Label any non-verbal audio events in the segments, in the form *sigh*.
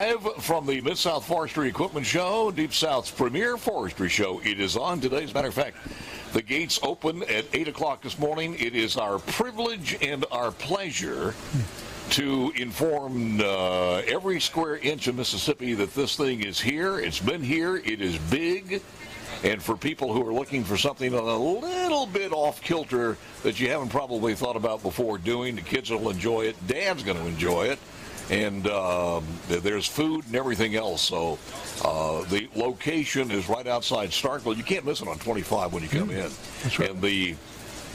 Live from the Mid South Forestry Equipment Show, Deep South's premier forestry show. It is on today. As a matter of fact, the gates open at 8 o'clock this morning. It is our privilege and our pleasure to inform uh, every square inch of Mississippi that this thing is here. It's been here. It is big. And for people who are looking for something a little bit off kilter that you haven't probably thought about before doing, the kids will enjoy it. Dad's going to enjoy it and um, there's food and everything else. So uh, the location is right outside Starkville. You can't miss it on 25 when you come in. right. And the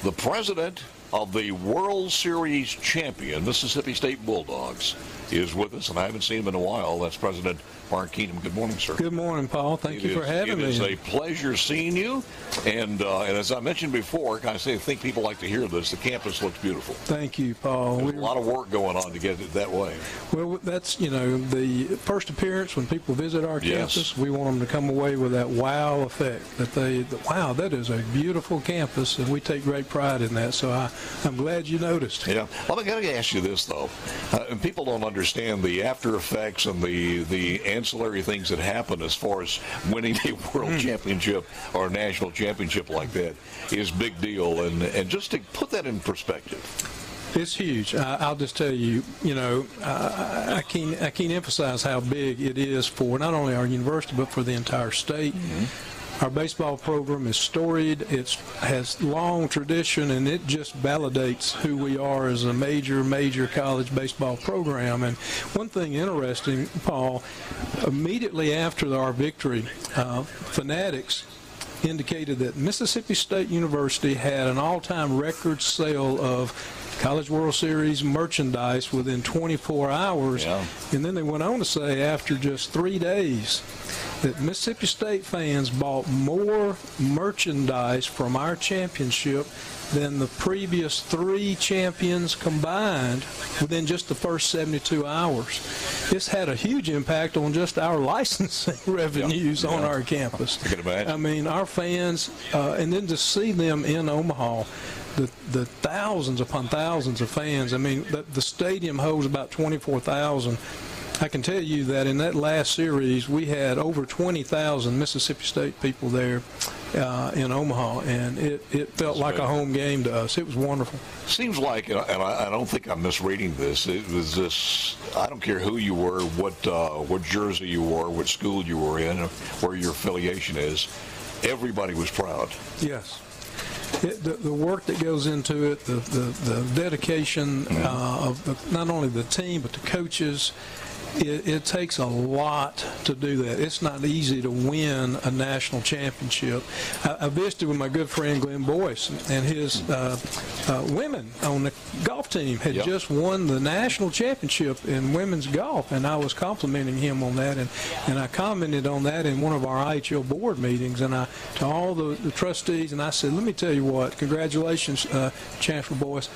the president of the World Series champion Mississippi State Bulldogs is with us, and I haven't seen him in a while. That's President Mark Keenum. Good morning, sir. Good morning, Paul. Thank you It for is- having It me. is a pleasure seeing you, and uh, and as I mentioned before, I say I think people like to hear this. The campus looks beautiful. Thank you, Paul. There's a We're- lot of work going on to get it that way. Well, that's, you know, the first appearance when people visit our Yes. campus, we want them to come away with that wow effect, that they, that, wow, that is a beautiful campus, and we take great pride in that. So I, *laughs* I'm glad you noticed. Yeah. Well, I got to ask you this though, uh, and people don't understand the after effects and the the ancillary things that happen as far as winning a *laughs* world championship or a national championship like that is big deal, and and just to put that in perspective. It's huge. I, I'll just tell you, you know, I, I can't I can't emphasize how big it is for not only our university but for the entire state. Our baseball program is storied. It has long tradition, and it just validates who we are as a major, major college baseball program. And one thing interesting, Paul, immediately after our victory, uh, Fanatics indicated that Mississippi State University had an all-time record sale of College World Series merchandise within 24 hours. Yeah. And then they went on to say after just three days that Mississippi State fans bought more merchandise from our championship than the previous three champions combined within just the first 72 hours. This had a huge impact on just our *laughs* licensing revenues on Yeah. our campus. I can imagine. I mean, our fans, uh, and then to see them in Omaha, the, the thousands upon thousands of fans. I mean, the, the stadium holds about 24,000. I can tell you that in that last series, we had over 20,000 Mississippi State people there uh, in Omaha, and it, it felt That's like a home game to us. It was wonderful. Seems like, and I, I don't think I'm misreading this. It was this. I don't care who you were, what uh, what jersey you wore, what school you were in, where your affiliation is. Everybody was proud. Yes. It, the, the work that goes into it, the, the, the dedication uh, of the, not only the team but the coaches, it, it takes a lot to do that. It's not easy to win a national championship. I, I visited with my good friend Glenn Boyce and his uh, uh, women on the golf team had Yep. just won the national championship in women's golf, and I was complimenting him on that, and, and I commented on that in one of our IHL board meetings, and I to all the, the trustees, and I said, let me tell you what, congratulations, uh, Chancellor Boyce.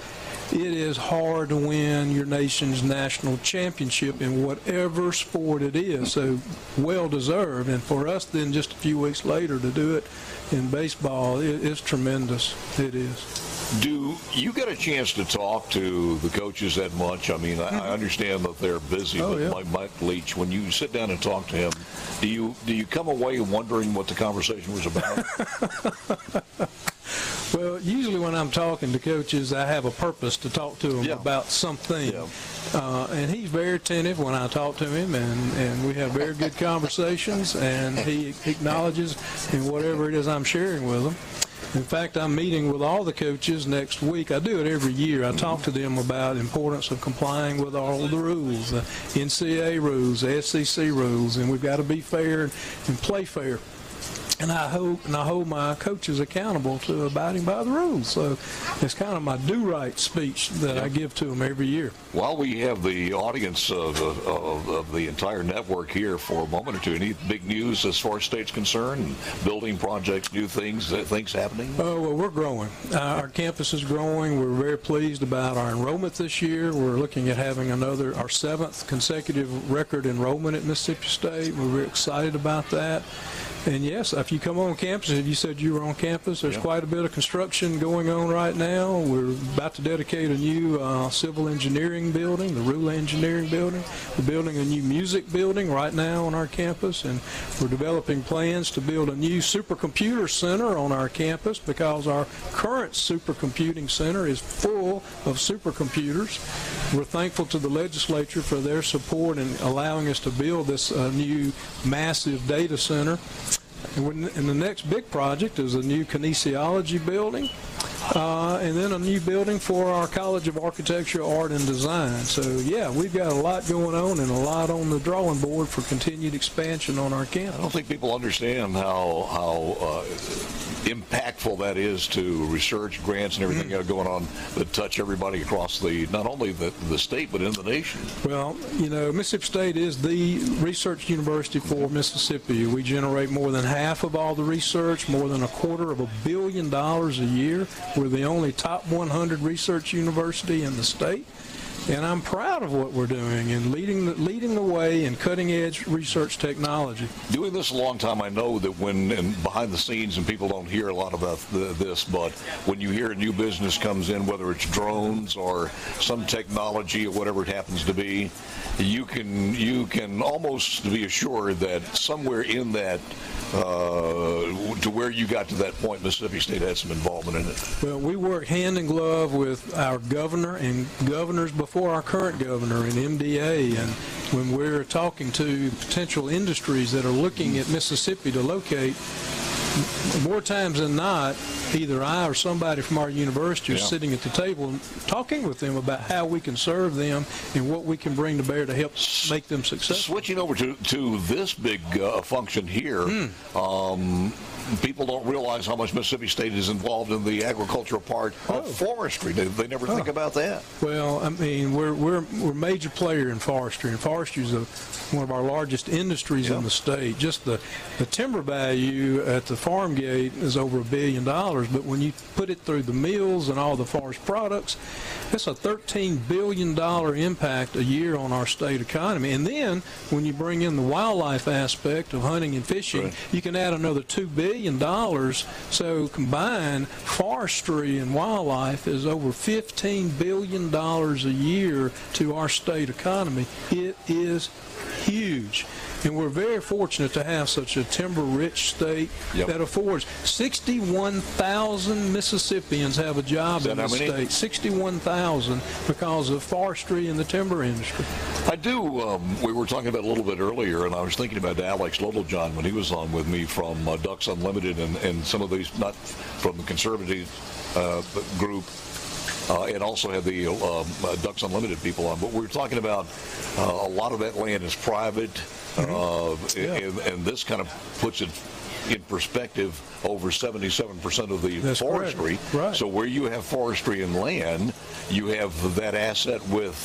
It is hard to win your nation's national championship in whatever sport it is, so well deserved. And for us, then just a few weeks later to do it in baseball, it, it's tremendous. It is. Do you get a chance to talk to the coaches that much? I mean, I, I mm-hmm. understand that they're busy, Oh, but yeah. Mike, Mike Leach, when you sit down and talk to him, do you do you come away wondering what the conversation was about? *laughs* Well, usually when I'm talking to coaches, I have a purpose to talk to them Yeah. about something. Yeah. Uh, and he's very attentive when I talk to him, and, and we have very good conversations, and he acknowledges in whatever it is I'm sharing with him. In fact, I'm meeting with all the coaches next week. I do it every year. I talk to them about importance of complying with all the rules, the NCAA rules, the SEC rules, and we've got to be fair and play fair. And I hope and I hold my coaches accountable to abiding by the rules. So it's kind of my do-right speech that I give to them every year. While we have the audience of, of, of the entire network here for a moment or two, any big news as far as state's concerned? Building projects, new things, things happening? Oh, well, we're growing. Uh, our campus is growing. We're very pleased about our enrollment this year. We're looking at having another, our seventh consecutive record enrollment at Mississippi State. We're very excited about that. And yes, if you come on campus, if you said you were on campus, there's Yeah. quite a bit of construction going on right now. We're about to dedicate a new uh, civil engineering building, the Rula Engineering Building. We're building a new music building right now on our campus, and we're developing plans to build a new supercomputer center on our campus because our current supercomputing center is full of supercomputers. We're thankful to the legislature for their support in allowing us to build this uh, new massive data center. And, when, and the next big project is a new kinesiology building, uh, and then a new building for our College of Architecture, Art, and Design. So, yeah, we've got a lot going on and a lot on the drawing board for continued expansion on our campus. I don't think people understand how how uh, impactful that is to research grants and everything got going on that touch everybody across the not only the, the state but in the nation. Well, you know, Mississippi State is the research university for Mississippi. We generate more than half of all the research, more than a quarter of a billion dollars a year. We're the only top 100 research university in the state. And I'm proud of what we're doing and leading the, leading the way in cutting edge research technology. Doing this a long time, I know that when and behind the scenes, and people don't hear a lot about the, this, but when you hear a new business comes in, whether it's drones or some technology or whatever it happens to be, you can you can almost be assured that somewhere in that uh, to where you got to that point, Mississippi State had some involvement in it. Well, we work hand in glove with our governor and governors before our current governor and MDA. And when we're talking to potential industries that are looking at Mississippi to locate, more times than not, either I or somebody from our university is sitting at the table and talking with them about how we can serve them and what we can bring to bear to help make them successful. Switching over to, to this big uh, function here, um, people don't realize how much Mississippi State is involved in the agricultural part of forestry. They, they never think about that. Well, I mean, we're we're we're a major player in forestry, and forestry is a, one of our largest industries Yeah. in the state. Just the the timber value at the farm gate is over a billion dollars, but when you put it through the mills and all the forest products, it's a 13 billion dollar impact a year on our state economy. And then when you bring in the wildlife aspect of hunting and fishing, Right. you can add another two billion dollars. So combined, forestry and wildlife is over fifteen billion dollars a year to our state economy. It is huge. And we're very fortunate to have such a timber-rich state Yep. that affords 61,000 Mississippians have a job in the state. 61,000 because of forestry and the timber industry. I do. Um, we were talking about a little bit earlier, and I was thinking about Alex Littlejohn when he was on with me from uh, Ducks Unlimited and, and some of these, not from the conservative uh, group, uh, and also had the um, uh, Ducks Unlimited people on. But we were talking about uh, a lot of that land is private, uh, Yeah. and, and this kind of puts it in perspective over 77% of the That's forestry. Right. So where you have forestry and land, you have that asset with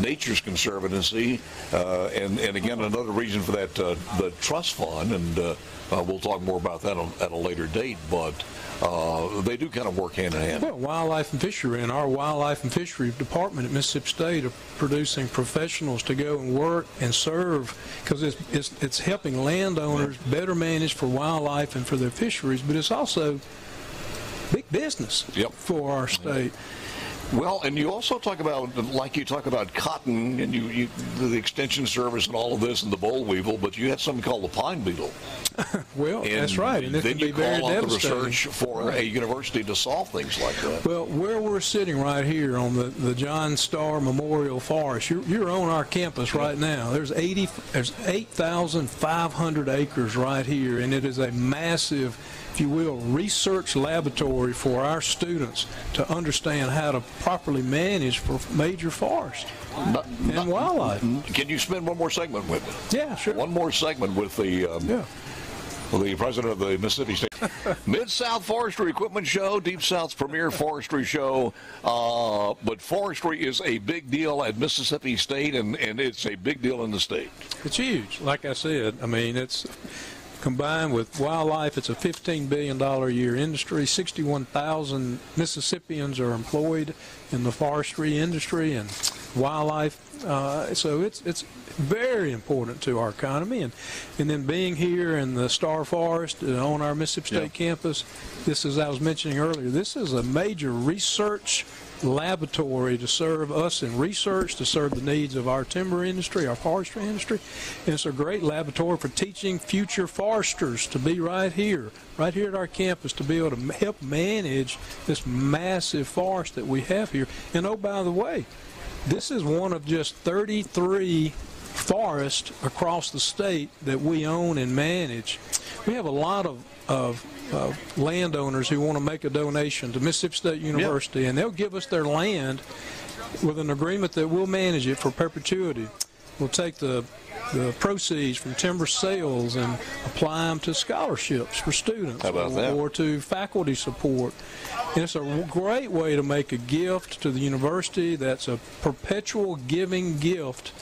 Nature's Conservancy, uh, and and again another reason for that uh, the trust fund, and uh, uh, we'll talk more about that on, at a later date. But uh, they do kind of work hand in hand. Well, wildlife and fishery, and our wildlife and fishery department at Mississippi State are producing professionals to go and work and serve because it's, it's, it's helping landowners better manage for wildlife and for their fisheries, but it's also big business Yep. for our state. Well, and you also talk about, like you talk about cotton and you, you the extension service and all of this and the boll weevil, but you had something called the pine beetle. *laughs* Well, And that's right, and then you call out the research for a university to solve things like that. Well, where we're sitting right here on the, the John Starr Memorial Forest, you're, you're on our campus right now. There's 80, there's 8,500 acres right here, and it is a massive, if you will, research laboratory for our students to understand how to properly manage for major forests Not- and not- wildlife. Can you spend one more segment with me? Yeah, sure. One more segment with the um, Yeah. the president of the Mississippi State *laughs* Mid South Forestry Equipment Show, Deep South's premier forestry show. Uh, but forestry is a big deal at Mississippi State, and, and it's a big deal in the state. It's huge. Like I said, I mean, it's combined with wildlife, it's a $15 billion a year industry. 61,000 Mississippians are employed in the forestry industry, and wildlife Uh, so it's it's very important to our economy, and and then being here in the Starr Forest uh, on our Mississippi State Yeah. campus, this is I was mentioning earlier. This is a major research laboratory to serve us in research, to serve the needs of our timber industry, our forestry industry. And it's a great laboratory for teaching future foresters to be right here, right here at our campus, to be able to help manage this massive forest that we have here. And oh, by the way, this is one of just 33 forests across the state that we own and manage. We have a lot of, of, of landowners who want to make a donation to Mississippi State University, and they'll give us their land with an agreement that we'll manage it for perpetuity. We'll take the the proceeds from timber sales and apply them to scholarships for students or, that? or to faculty support. And it's a great way to make a gift to the university that's a perpetual giving gift.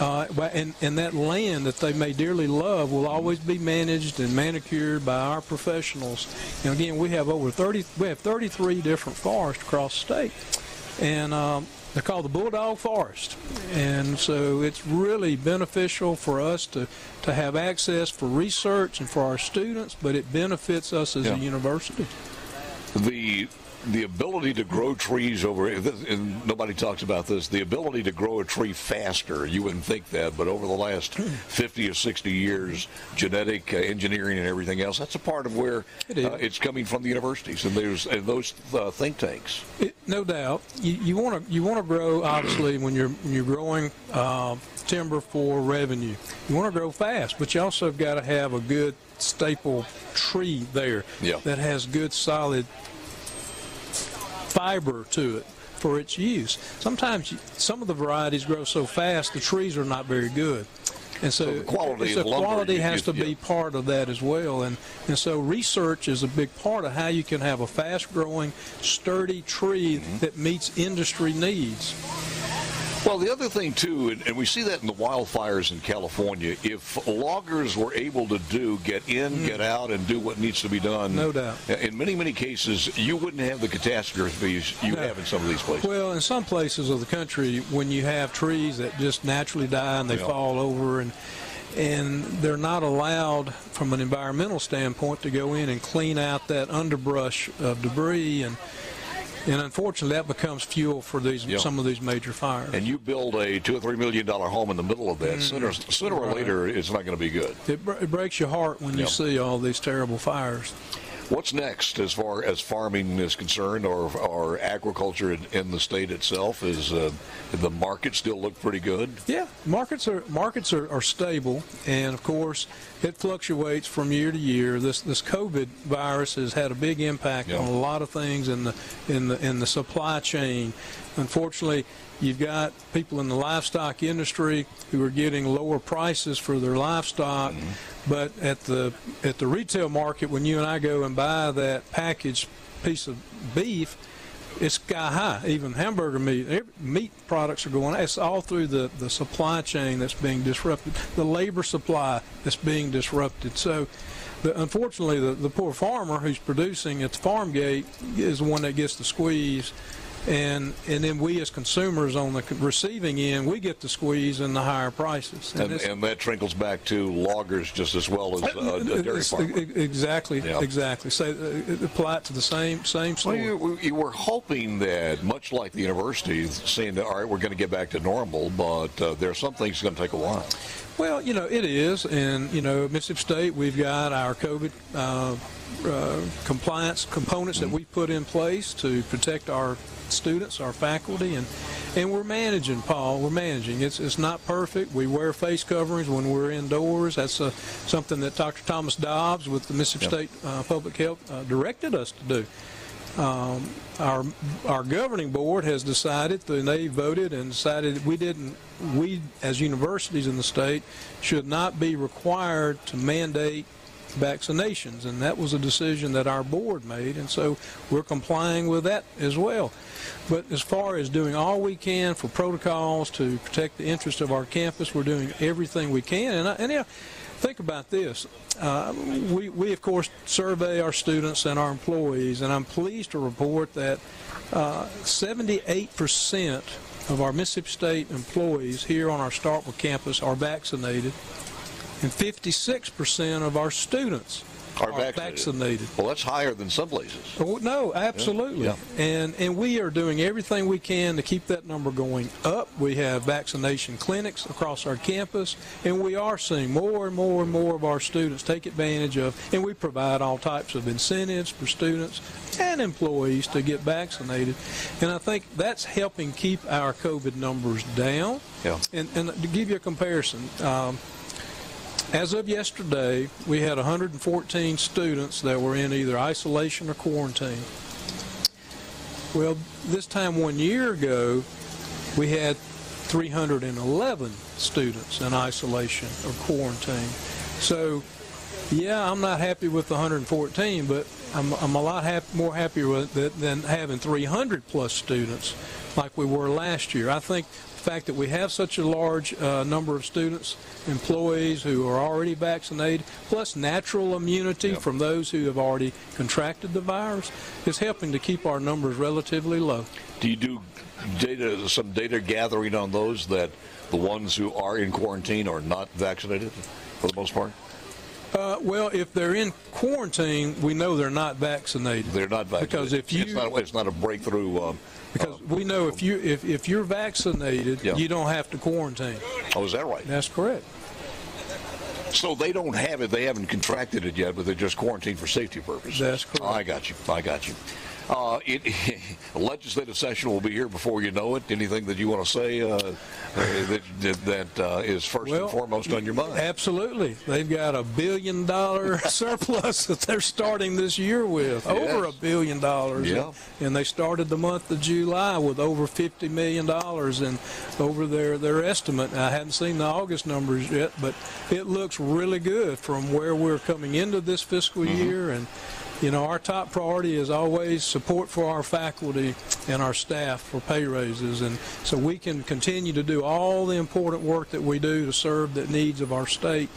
Uh, and, and that land that they may dearly love will always be managed and manicured by our professionals. And again, we have over 30, we have 33 different forests across the state. And um, they're called the Bulldog Forest. And so it's really beneficial for us to, to have access for research and for our students, but it benefits us as Yeah. a university. the the ability to grow trees over and nobody talks about this the ability to grow a tree faster you wouldn't think that but over the last 50 or 60 years genetic uh, engineering and everything else that's a part of where It is. uh, it's coming from the universities and there's and those uh, think tanks It, no doubt. You want to you want to grow obviously when you're when you're growing uh, timber for revenue. You want to grow fast, but you also have got to have a good staple tree there Yeah. that has good solid fiber to it for its use. Sometimes some of the varieties grow so fast the trees are not very good. And so, So the quality so quality has to be part of that as well. And, and so research is a big part of how you can have a fast-growing, sturdy tree Mm-hmm. that meets industry needs. Well, the other thing too, and, we see that in the wildfires in California. If loggers were able to do get in, get out, and do what needs to be done, Mm. No doubt. In many many cases, you wouldn't have the catastrophes you No. have in some of these places. Well, in some places of the country, when you have trees that just naturally die and they Yeah. fall over and and they're not allowed from an environmental standpoint to go in and clean out that underbrush of debris and and unfortunately that becomes fuel for these Yeah. some of these major fires. and you build a two or three million dollar home in the middle of that, sooner, sooner or Mm. Later, it's not going to be good. it, br- it breaks your heart when you see all these terrible fires. What's next as far as farming is concerned, or, or agriculture in, in the state itself? Is uh, the market still look pretty good? Yeah, markets are markets are, are stable, and of course, it fluctuates from year to year. This this COVID virus has had a big impact Yeah. on a lot of things in the in the in the supply chain. Unfortunately, you've got people in the livestock industry who are getting lower prices for their livestock, Mm-hmm. But at the at the retail market, when you and I go and buy that packaged piece of beef, it's sky high. Even hamburger meat, every, meat products are going. It's all through the, the supply chain that's being disrupted, the labor supply that's being disrupted. So, the, unfortunately, the, the poor farmer who's producing at the farm gate is the one that gets the squeeze. And and then we as consumers on the receiving end, we get the squeeze and the higher prices. And, it's- and that trickles back to loggers just as well as uh, dairy Exactly, Yeah. exactly. So uh, apply it to the same same Well, you, you were hoping that, much like the university, saying that, all right, we're going to get back to normal, but uh, there are some things going to take a while. Well, you know, it is. And, you know, Mississippi State, we've got our COVID uh, uh, compliance components that we put in place to protect our students, our faculty, and and we're managing, Paul. We're managing. It's it's not perfect. We wear face coverings when we're indoors. That's uh, something that Dr. Thomas Dobbs with the Mississippi Yep. State uh, Public Health uh, directed us to do. Um, our our governing board has decided, and they voted and decided we didn't, we as universities in the state should not be required to mandate vaccinations, and that was a decision that our board made, and so we're complying with that as well. But as far as doing all we can for protocols to protect the interest of our campus, we're doing everything we can. And, I, and yeah, think about this. Uh, we, we, of course, survey our students and our employees, and I'm pleased to report that uh, 78% of our Mississippi State employees here on our Starkville campus are vaccinated, and 56% of our students Are vaccinated. Well, that's higher than some places. Oh, no, absolutely. Yeah. And and we are doing everything we can to keep that number going up. We have vaccination clinics across our campus, and we are seeing more and more and more of our students take advantage of, and we provide all types of incentives for students and employees to get vaccinated. And I think that's helping keep our COVID numbers down. Yeah. And, and to give you a comparison, um, as of yesterday, we had 114 students that were in either isolation or quarantine. Well, this time one year ago, we had 311 students in isolation or quarantine. So, yeah, I'm not happy with the 114, but I'm, I'm a lot hap- more happier with it than having 300 plus students like we were last year. I think fact that we have such a large uh, number of students, employees who are already vaccinated, plus natural immunity Yep. from those who have already contracted the virus, is helping to keep our numbers relatively low. Do you do data, some data gathering on those that the ones who are in quarantine are not vaccinated for the most part? Uh, well, if they're in quarantine, we know they're not vaccinated. They're not vaccinated. Because if you- it's not, it's not a breakthrough. Um, Because we know if you if, if you're vaccinated, Yeah. you don't have to quarantine. oh, is that right? That's correct. So they don't have it. They haven't contracted it yet, but they're just quarantined for safety purposes. That's correct. I got you. I got you. Uh, it, *laughs* legislative session will be here before you know it. Anything that you want to say uh, that that, that uh, is first Well, and foremost on your mind? Absolutely. They've got a billion dollar *laughs* surplus that they're starting this year with. Over a billion dollars. Yeah. And they started the month of July with over $50 million and over their, their estimate. I haven't seen the August numbers yet, but it looks really good from where we're coming into this fiscal Mm-hmm. year. And, you know, our top priority is always support for our faculty and our staff for pay raises. And so we can continue to do all the important work that we do to serve the needs of our state.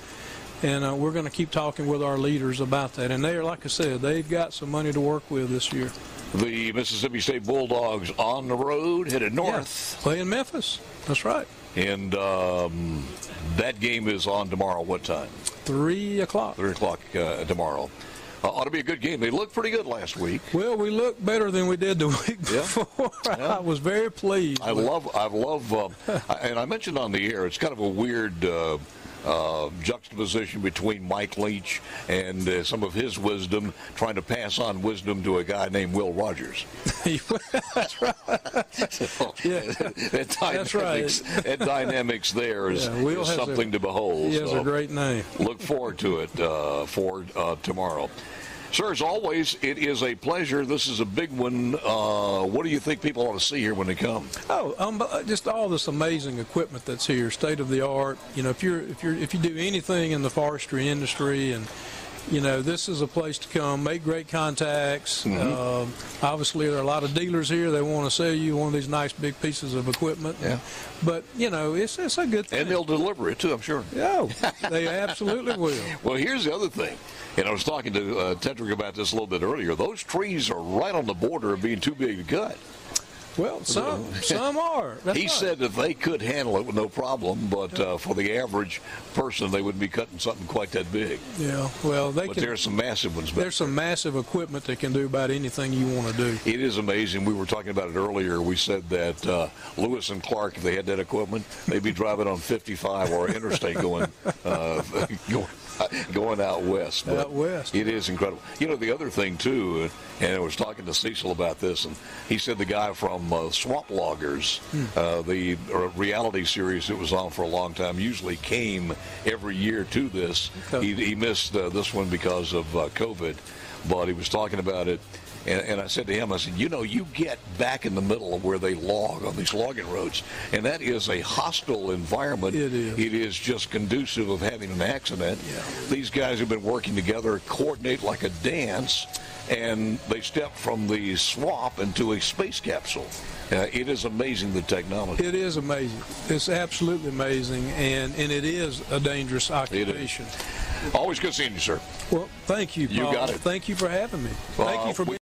And uh, we're going to keep talking with our leaders about that. And they are, like I said, they've got some money to work with this year. The Mississippi State Bulldogs on the road headed north, Yeah, play in Memphis. That's right. and um, that game is on tomorrow. What time? Three o'clock. Three o'clock uh, tomorrow. Uh, ought to be a good game. They looked pretty good last week. Well, we looked better than we did the *laughs* week Yeah. before. *laughs* Yeah. I was very pleased. I love, I love, *laughs* uh, and I mentioned on the air, it's kind of a weird uh, uh, juxtaposition between Mike Leach and uh, some of his wisdom, trying to pass on wisdom to a guy named Will Rogers. *laughs* That's right. *laughs* Yeah. *laughs* that dynamics, that dynamics there is, Yeah, is has a- something to behold. He has so a great name. look forward to it uh, for uh, tomorrow. Sir, as always, it is a pleasure. This is a big one. Uh, what do you think people ought to see here when they come? Oh, um, uh, just all this amazing equipment that's here, state of the art. You know, if you're if you're if you do anything in the forestry industry, and you know, this is a place to come, make great contacts. Um, obviously, there are a lot of dealers here. They want to sell you one of these nice big pieces of equipment. Yeah. But you know, it's it's a good thing. And they'll deliver it too, I'm sure. Yeah, *laughs* they absolutely will. Well, here's the other thing. And I was talking to uh, Tedrick about this a little bit earlier. Those trees are right on the border of being too big to cut. Well, some *laughs* some are. That's he right. said that they could handle it with no problem, but uh, for the average person, they wouldn't be cutting something quite that big. Yeah. Well, they But can. there's some massive ones. There's some massive equipment that can do about anything you want to do. It is amazing. We were talking about it earlier. We said that uh, Lewis and Clark, if they had that equipment, they'd be driving on 55 or interstate going uh, *laughs* going, *laughs* going out west. But Out west. It is incredible. You know, the other thing, too, uh, and I was talking to Cecil about this, and he said the guy from uh, Swamp Loggers, Hmm. uh, the uh, reality series that was on for a long time, usually came every year to this. Okay. He, he missed uh, this one because of uh, COVID, but he was talking about it. And, and I said to him, I said, you know, you get back in the middle of where they log on these logging roads, and that is a hostile environment. It is. It is just conducive of having an accident. Yeah. These guys have been working together, coordinate like a dance, and they step from the swamp into a space capsule. Uh, it is amazing the technology. It is amazing. It's absolutely amazing, and, and it is a dangerous occupation. Always good seeing you, sir. Well, thank you, Paul. You got it. Thank you for having me. Thank you for being.